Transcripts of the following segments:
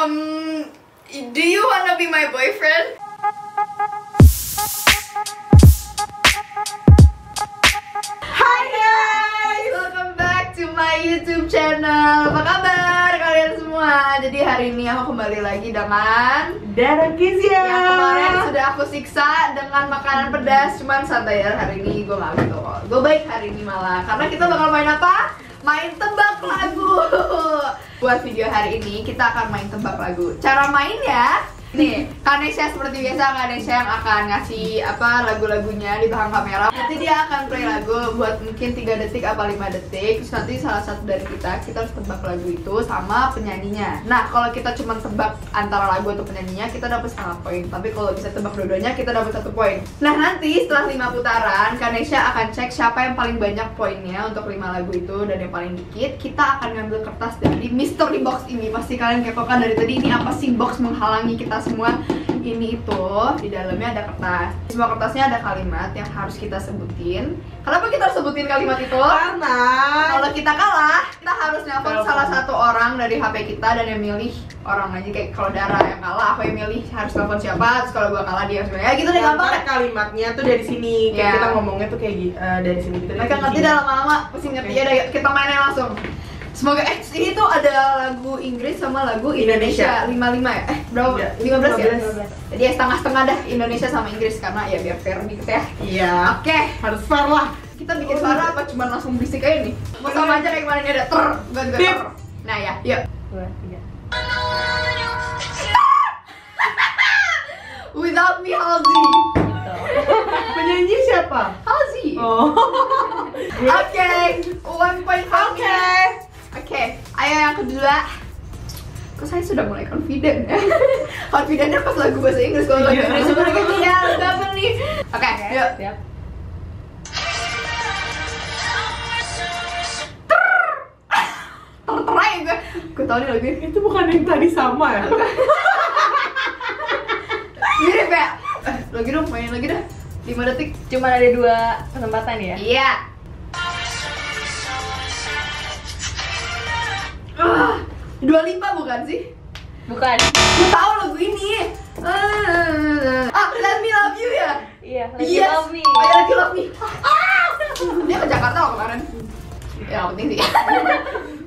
Um, do you wanna be my boyfriend? Hai guys. Welcome back to my YouTube channel. Apa kabar kalian semua? Jadi hari ini aku kembali lagi dengan Dara Kizia. yang kemarin sudah aku siksa dengan makanan pedas. Cuman santai ya hari ini gue nggak gitu. Gue baik hari ini malah karena kita bakal main apa? Main tebak lagu. Buat video hari ini kita akan main tebak lagu. Cara mainnya Nih, Kanesha seperti biasa Kanesha yang akan ngasih apa lagu-lagunya di belakang kamera. Nanti dia akan play lagu buat mungkin 3 detik apa 5 detik. Terus nanti salah satu dari kita kita harus tebak lagu itu sama penyanyinya. Nah, kalau kita cuma tebak antara lagu atau penyanyinya kita dapat setengah poin. Tapi kalau bisa tebak dua-duanya kita dapat satu poin. Nah, nanti setelah 5 putaran Kanesha akan cek siapa yang paling banyak poinnya untuk 5 lagu itu dan yang paling dikit kita akan ngambil kertas dari mystery box ini. Pasti kalian kepo kan dari tadi ini apa sih box menghalangi kita semua ini itu di dalamnya ada kertas. Semua kertasnya ada kalimat yang harus kita sebutin. Kenapa kita harus sebutin kalimat itu? Karena kalau kita kalah kita harus nelpon salah satu orang dari HP kita dan yang milih orang aja. Kayak kalau Dara yang kalah aku yang milih. Harus telepon siapa? Terus kalau gua kalah dia harus milih. Ya gitu deh gampang. kalimatnya tuh dari sini. Kayak Ya. kita ngomongnya tuh kayak eh, dari sini gitu. mereka ngerti dah lama-lama pasti ngerti. Ya kita mainin langsung Semoga eh ini tuh ada lagu Inggris sama lagu Indonesia Indonesia. 55 ya? Eh berapa? Iya, 15 ya? 15. Jadi ya setengah-setengah dah Indonesia sama Inggris karena ya biar fair dikit ya. Iya. Oke, Harus fair lah. kita bikin suara apa cuma langsung berisik aja nih? Mau sama aja kayak kemarin ada ter, Tip. ter. Nah ya, yuk. Dua, tiga. Without me Halsey. Penyanyi siapa? Halsey. Oh. Oke, one point for me. Oke. Oke, ayo yang kedua. Kok saya sudah mulai confident ya? Confidentnya pas lagu bahasa Inggris kalau lagu. Indonesia kayak iya, udah apa nih? Oke, yuk. Siap. Terterai gue. Gue tau nih lagunya. Itu bukan yang tadi sama ya? Mirip ya? Eh, lagi dong, main lagi dah 5 detik Cuma ada dua kesempatan ya? Iya Ah, 25 bukan sih? Bukan. Gue tau lagu ini Ah, ah, Let Me Love You ya? Iya, Let Me Yes. Love Me. Oh, ya, Let Me Love Me ah! Dia ke Jakarta loh kemarin Ya, penting sih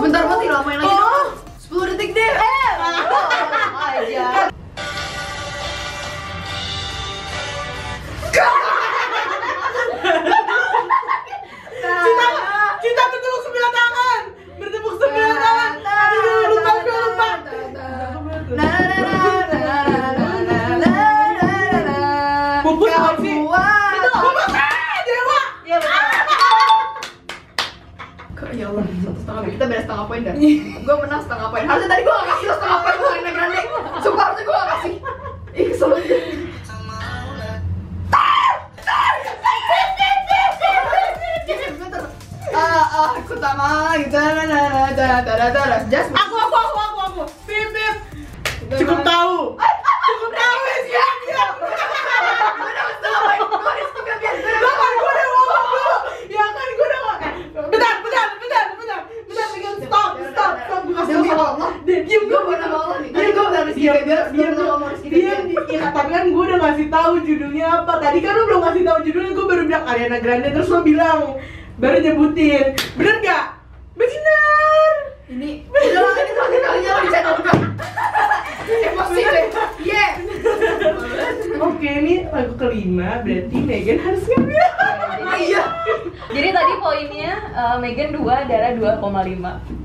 Sebentar mati. Lamain lagi poin dah gue menang setengah poin harusnya tadi gue gak kasih lo setengah poin gue Ariana Grande sumpah harusnya gue gak kasih ih kesel Uh, uh, kutama gitu, tada kan gue udah ngasih tahu judulnya apa. Tadi kan lu belum ngasih tahu judulnya, gue baru bilang Ariana Grande terus lo bilang baru nyebutin. Bener gak? Bener. Ini, udah lah, ini terakhir kalinya lo di channel gue Emosi deh, yeah Oke, ini lagu kelima berarti Megan harus ngambil. Oh iya Jadi tadi poinnya eh, Megan 2, Dara 2,5.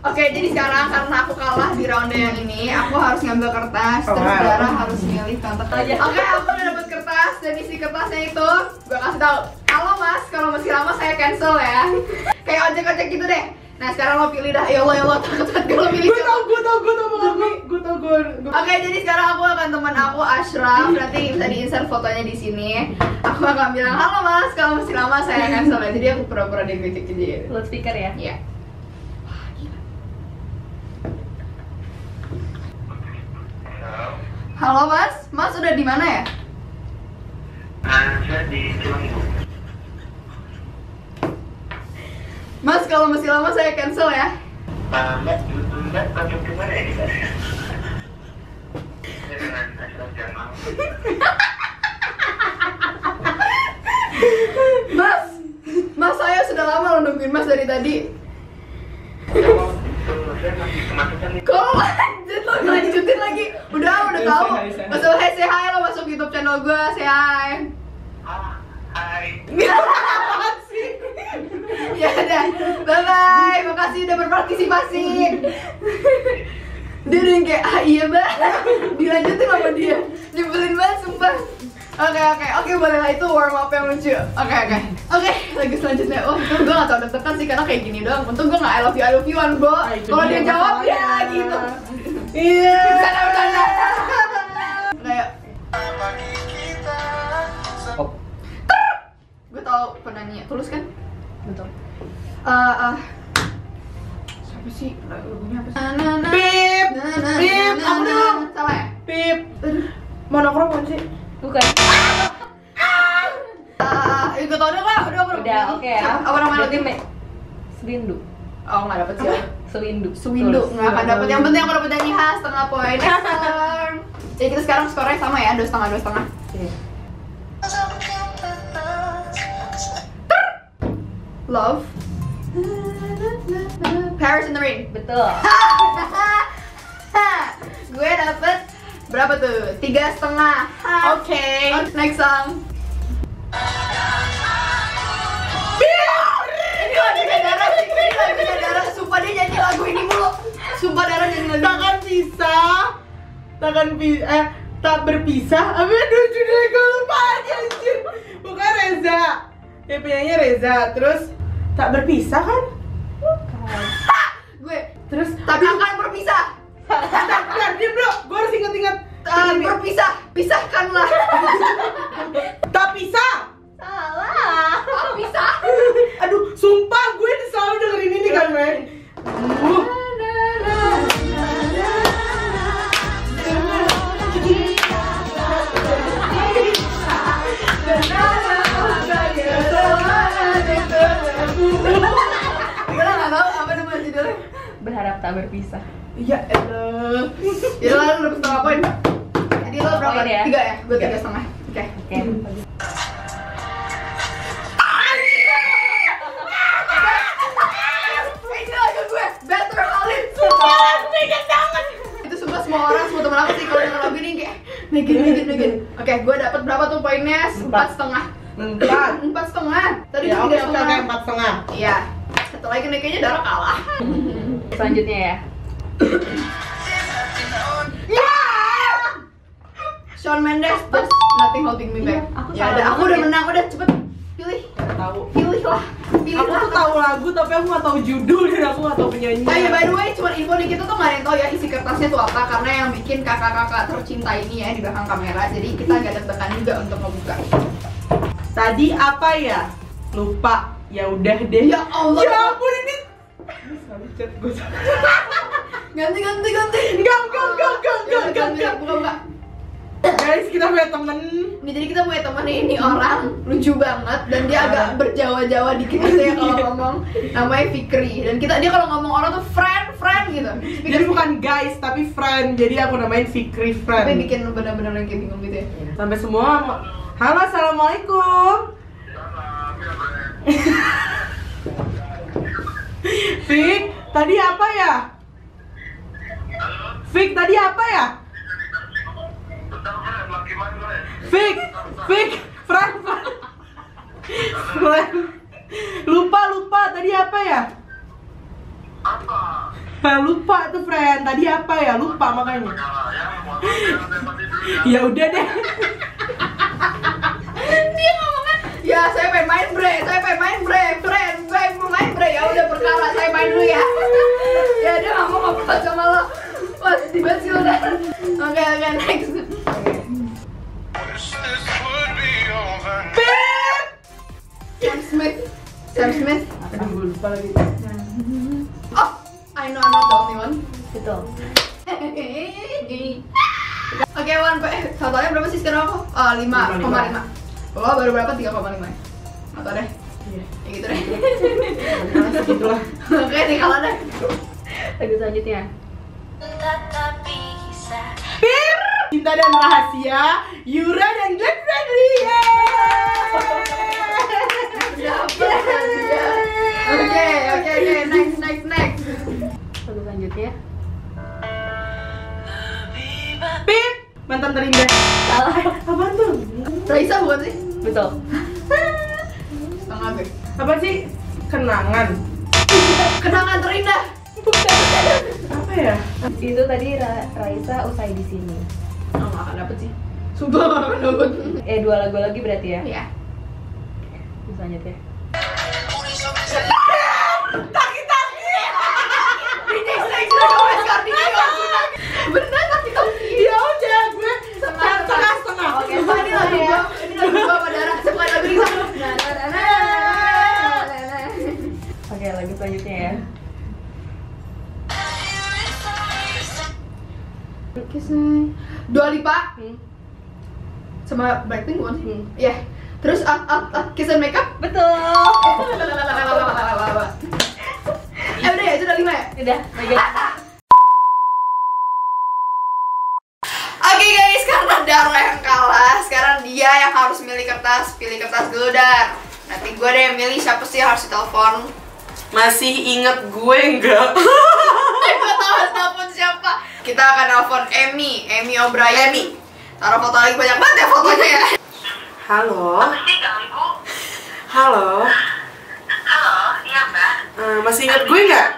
Oke, jadi sekarang karena aku kalah di ronde yang ini, aku harus ngambil kertas, terus Alright. Dara harus milih contoh. Aja. Oke, aku udah dapat kertas. dan isi kertasnya itu gue kasih tahu halo mas kalau masih lama saya cancel ya kayak ojek ojek gitu deh nah sekarang lo pilih dah ya Allah ya Allah takut banget gue lo pilih Gue tau, gue tau, gue tau banget gue Gue tau, gue Oke, jadi sekarang aku akan teman aku Ashraf. Nanti bisa di insert fotonya di sini. Aku akan bilang, "Halo Mas, kalau masih lama saya cancel ya." Jadi aku pura-pura digojek ke dia. Loudspeaker ya. Iya. Halo Mas, Mas udah di mana ya? saya di Cilanggu. Mas, kalau masih lama saya cancel ya. Mbak, mbak kamu ke mana Jamal. Mas, Mas saya sudah lama loh nungguin Mas dari tadi. Kok lo lanjut lo lanjutin lagi? Udah, udah tahu. Masuk hey, say hi lo masuk YouTube channel gue, say hi. Hai. Sih? ya udah bye bye makasih udah berpartisipasi dia udah yang kayak ah iya mbak dilanjutin sama dia nyebelin banget sumpah Oke oke oke boleh lah itu warm up yang lucu. Oke oke oke lagi selanjutnya. Oh itu gue gak tau deg-degan sih karena kayak gini doang. Untung gue gak I love you I love you an bro. Ah, Kalau dia jawab ya gitu. Iya Bercanda bercanda. Kayak gue tau penanya tulus kan? Betul. Eh, eh, siapa sih lagunya apa sih? Na, na, na. Pip Na, na, Pip, na, aku na, dong. Salah ya? Pip Monokrom kan sih? Bukan. Ah, eh, gue tau udah kak, udah udah. Udah, oke ya. Apa namanya Swindu. Oh nggak dapet sih. Swindu Tulus. nggak akan dapet. Yang penting aku dapet nyanyi khas setengah poin. Jadi kita sekarang skornya sama ya, dua setengah dua setengah. Iya. Love. Paris in the Rain. Betul. gue dapet berapa tuh? Tiga setengah. Oke Next song. Lagunya Dara sih, ini lagunya Dara. Sumpah dia nyanyi lagu ini mulu. Sumpah Dara nyanyi lagu. Takkan pisah Takkan pisah Eh Tak berpisah Apa aduh judulnya gue lupa aja anjir Bukan Reza Ya penyanyi Reza Terus Tak berpisah kan? Gue Terus tapi akan berpisah. Bentar, bentar, diam bro Gue harus inget-inget Eh, berpisah, pisahkanlah. Tak pisah tak berpisah. ya elah. Ya lo lu dapet setengah poin. Jadi lo berapa? Ya? Tiga ya? Gue Tiga. setengah. Oke. Oke. Ini lagu gue, Better Alin Sumpah, Megan banget Itu sumpah semua orang, semua temen aku sih kalau denger lagu ini kayak Megan, Megan, Megan Oke, gue dapet berapa tuh poinnya? Empat setengah Empat. Empat setengah Tadi Ya tuh oke tiga oke setengah oke empat setengah. Iya Satu lagi nih kayaknya Dara kalah Selanjutnya ya. Shawn Mendes, just nothing holding me back Iya, aku Ya udah, aku udah ya. menang, udah cepet Pilih, tahu. pilih lah Pilih Aku lah tuh tahu lagu tapi aku gak tahu judul dan aku gak tahu penyanyi. Oh iya, by the way, cuma info nih kita tuh nggak ada yang tahu ya isi kertasnya tuh apa Karena yang bikin kakak-kakak tercinta ini ya di belakang kamera Jadi kita agak deg-degan juga untuk ngebuka Tadi apa ya? Lupa. Ya udah deh. Ya Allah. Ya ampun ini. Sekali chat gue. Ganti, ganti, ganti Enggak enggak enggak enggak enggak enggak. ganti, buka, buka Guys kita punya temen. Nih, jadi kita punya temen nih, ini orang lucu banget dan dia agak berjawa-jawa dikit gitu ya kalau ngomong namanya Fikri dan kita dia kalau ngomong orang tuh friend friend gitu Jadi bukan guys tapi friend. Jadi aku namain Fikri tapi friend. bikin bener-bener yang kayak bingung gitu ya Sampai semua. Halo assalamualaikum. Fik, tadi apa ya? Fik, tadi apa ya? Fik, Fik, Frank, Frank. Lupa, lupa, tadi apa ya? Apa? Lupa tuh friend, tadi apa ya? Lupa makanya. Ya udah deh. Dia ya saya pengen main bre, saya pengen main bre dulu ya ya udah gak mau ngobrol sama lo wah tiba sih udah oke oke next. Sam Smith Sam Smith Aduh, gue lupa lagi. oh I know I'm not the only one Betul. Oke, Wan, eh, totalnya berapa sih sekarang aku? Oh, lima koma lima. Oh, baru berapa? Tiga koma lima. Atau deh? Iya. Ya gitu deh. Oke, nih kalau deh. Lagu selanjutnya. Cinta dan rahasia, Yura dan Glenn Fredly. Oke, oke, oke. Next, next, next. Lagu selanjutnya. Pip, mantan terindah. Salah. Apaan tuh? Raisa bukan sih? Betul. Setengah. Apa sih? Kenangan. Kenangan terindah. Apa ya? Itu tadi Ra- Raisa usai di sini. Oh, gak akan dapet sih. Sumpah gak akan dapet. Eh dua lagu lagi berarti ya. Iya. Ini next, next, Cardio. Bener, tapi tapi. Ya udah, gue Setengah, setengah. Oke, ini lagu gua, ini lagu gua pada Dara, semua lagu ini Dua Lipa Hmm. sama Blackpink bukan sih? Hmm. Iya. Terus uh, uh, uh, Kiss and Makeup. Betul. Eh udah ya, itu udah lima ya? Udah. Oke guys, karena Dara yang kalah, sekarang dia yang harus milih kertas. Pilih kertas dulu, Dar. Nanti gue deh yang milih siapa sih yang harus ditelepon. Masih inget gue enggak? Gue tahu harus telepon siapa. Kita akan telepon Emmy, Emmy O'Brien. Emmy. Taruh foto lagi banyak banget ya fotonya ya. Halo, halo. Halo, iya mbak. Eh, masih inget gue nggak?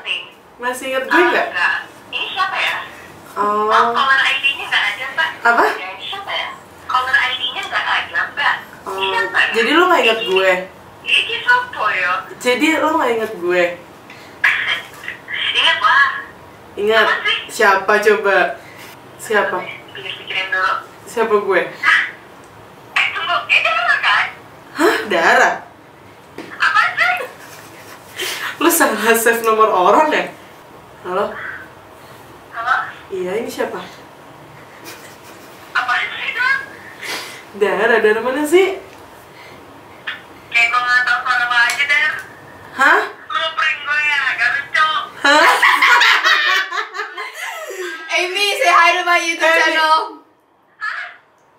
Masih inget gue Ah, nggak? enggak. Ini siapa ya? Oh, Oh, caller ID-nya nggak ada mbak. Apa? Ya, ini siapa ya? Caller ID-nya nggak ada mbak. Ini oh. siapa ya? Jadi lo nggak inget gue? Ini siapa ya? Jadi lo nggak inget gue? Ingat siapa coba? Siapa? Pikir-pikirin dulu. Siapa gue? Eh tunggu, ini apa kan? Hah, Dara? Apa sih? Lo salah save nomor orang ya? Halo? Halo? Iya, ini siapa? Apa sih dong? Dara, Dara mana sih? Kayak gue nggak tahu nama aja dan Hah? lu prank gue ya, gak lucu. Hah? Amy, say hi to my YouTube Amy. channel.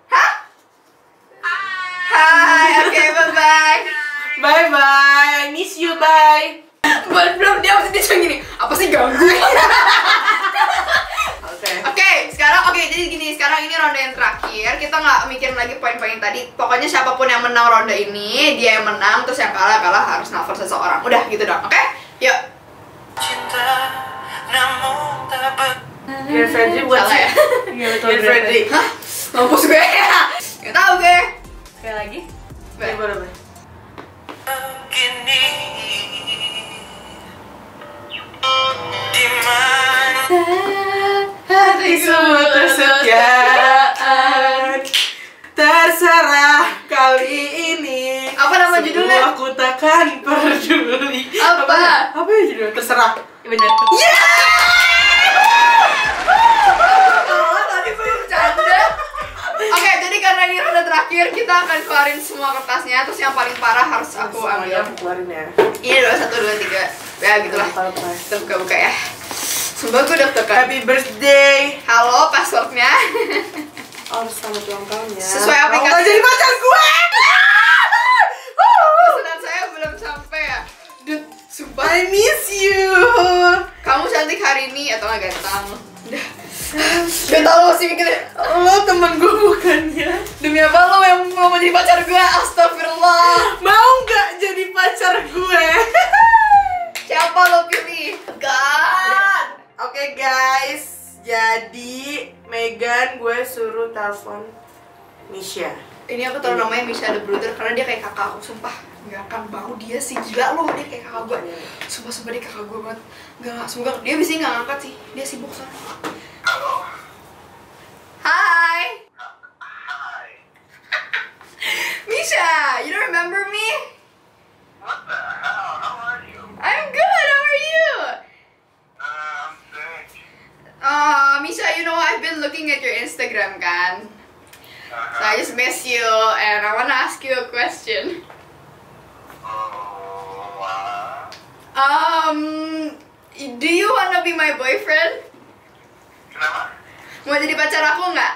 Hah? Hai, oke, bye-bye. Bye bye, I miss you, bye. Belum, belum, dia masih dia cuma gini, apa sih ganggu? Oke. Oke, sekarang oke jadi gini, sekarang ini ronde yang terakhir. Kita nggak mikirin lagi poin-poin tadi. Pokoknya siapa pun yang menang ronde ini, dia yang menang. Terus yang kalah kalah harus nelfon seseorang. Udah gitu dong, oke? Yuk. Glenn Fredly bukan Salah sih? ya? Iya betul. Glenn Fredly. Hah? Mampus gue ya? Gak tau gue. Sekali lagi. Gue boleh, boleh. Hati semua kesetiaan Terserah kali ini Apa nama judulnya? Semua Aku takkan peduli Apa? Apa ya judulnya? Terserah Bener. Oh, karena ini ronde terakhir, kita akan keluarin semua kertasnya. Terus yang paling parah harus aku ambil. Semuanya aku keluarin ya Ini dua satu dua tiga. Ya gitulah. Kita buka-buka ya. Sumpah gue deg-degan. Happy birthday Halo, passwordnya. Oh, selamat ulang tahun ya Sesuai Kamu aplikasi. jadi pacar gue Pesanan saya belum sampai ya. Dude, sumpah. I miss you Kamu cantik hari ini atau nggak ganteng? Gak tau lo masih mikir Lo temen gue bukannya Demi apa lo yang mau menjadi pacar gue? Astagfirullah. Mau nggak jadi pacar gue? Siapa lo pilih? God. Oke guys, jadi Megan gue suruh telepon Misha. ini aku taruh namanya Misha the Brother karena dia kayak kakak aku sumpah. Nggak akan mau dia sih. Gila loh dia kayak kakak gue sumpah sumpah dia kakak gue banget. Nggak nggak semoga dia bisa nggak ngangkat sih. Dia sibuk soalnya remember me What the hell? How are you? I'm good how are you Uh, I'm sick. Uh, Misha you know I've been looking at your Instagram kan Uh-huh. so I just miss you and I wanna ask you a question Oh, uh, um do you wanna be my boyfriend kenapa? mau jadi pacar aku nggak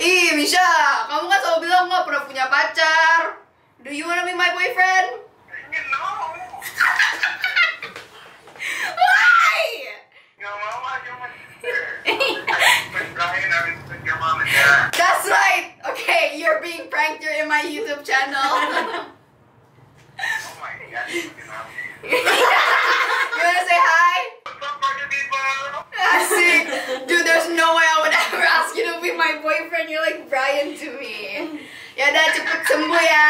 Ih, Misha, kamu kan selalu bilang nggak pernah punya pacar. Do you wanna be my boyfriend? Know. Why? Mau. That's right. Okay, you're being pranked. You're in my YouTube channel. Oh my god, you know. you wanna say hi? What's up, party people? Asik. Dude, there's no way I would ever ask you to be my boyfriend. You're like Brian to me. Ya udah cepet sembuh ya.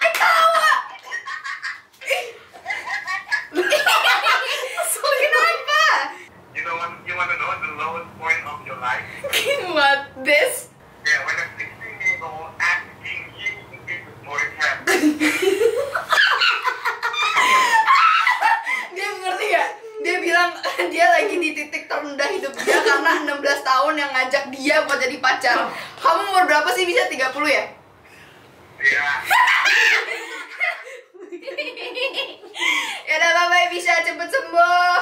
Ketawa. Kenapa? You know what? You wanna know the lowest point of your life? What? This? Yeah, when a 16 year old asking you to be his boyfriend. Dia ngerti gak? Dia lagi di titik terendah hidup dia karena 16 tahun yang ngajak dia buat jadi pacar. Kamu umur berapa sih? Bisa 30 ya? Iya. ya udah bye bye bisa cepet sembuh.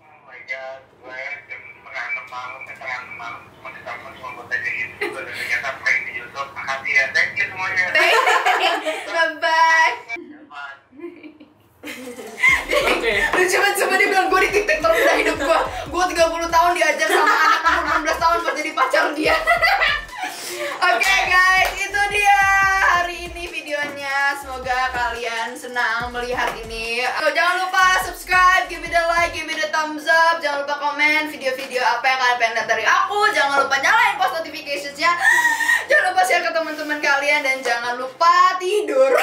Oh my god, gue jam setengah enam malam, setengah enam malam cuma ditelepon cuma buat aja YouTube dan ternyata prank di YouTube. Makasih ya, thank you semuanya. bye bye. Oke. Lu cepet cepet dia bilang gue di titik terendah hidup gue. Gue 30 tahun diajar sama komen video-video apa yang kalian pengen lihat dari aku. Jangan lupa nyalain post notificationsnya. Jangan lupa share ke teman-teman kalian dan jangan lupa tidur.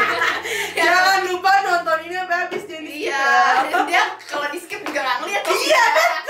Jangan lupa nonton ini sampai habis jadi Iya, dan dia kalau di skip juga nggak ngeliat. Iya, betul.